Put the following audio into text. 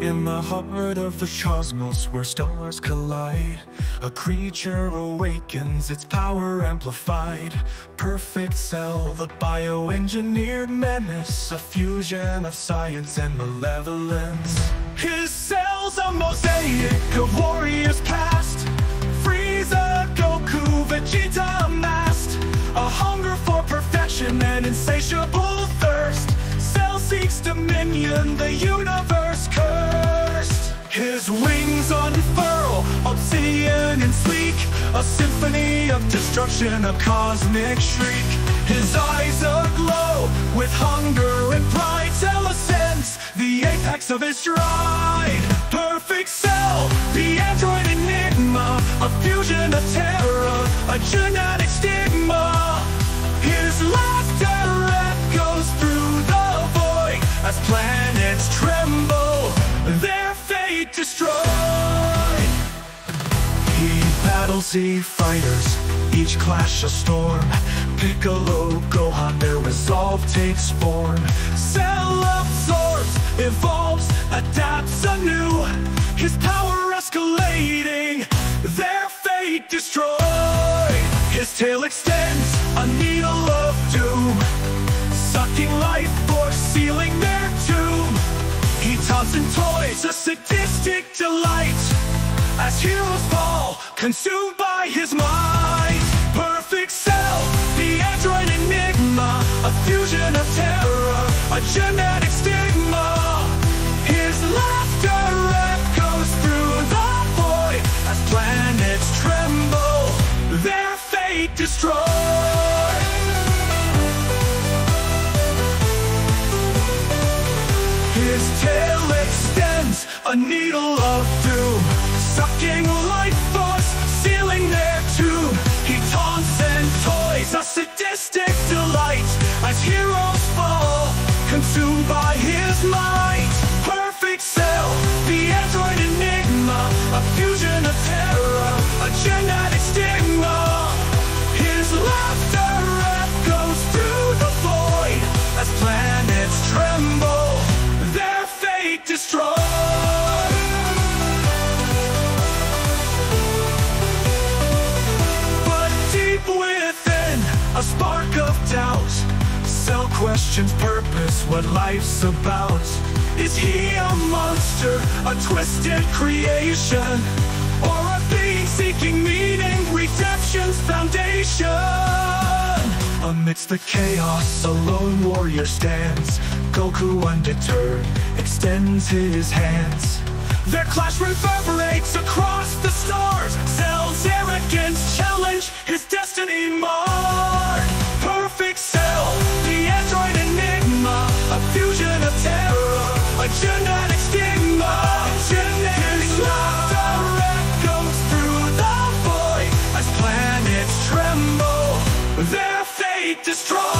In the heart of the cosmos where stars collide A creature awakens, its power amplified. Perfect cell, the bioengineered menace A fusion of science and malevolence. His cell's a mosaic of warriors past Frieza, Goku, Vegeta amassed. A hunger for perfection and insatiable thirst. Cell seeks dominion, the universe cursed His wings unfurl, obsidian and sleek. A symphony of destruction, a cosmic shriek. His eyes aglow with hunger and pride. Cell ascends, the apex of his stride. Perfect cell, the android enigma A fusion of terror, a genetic destroyed. He battles Z Fighters, each clash a storm. Piccolo, Gohan, their resolve takes form. Cell absorbs, evolves, adapts anew. His power consumed by his mind, Perfect cell, the android enigma A fusion of terror, a genetic stigma. His laughter echoes through the void As planets tremble, their fate destroyed. His tail extends, a needle of doom Sucking life Perfect the android enigma A fusion of terror, a genetic stigma. His laughter echoes through the void As planets tremble, their fate destroyed. But deep within, a spark of doubt Cell questions purpose, what life's about Is he a monster, a twisted creation? Or a being seeking meaning, redemption's foundation? Amidst the chaos, a lone warrior stands Goku undeterred, extends his hands their clash reverberates across the stars destroy.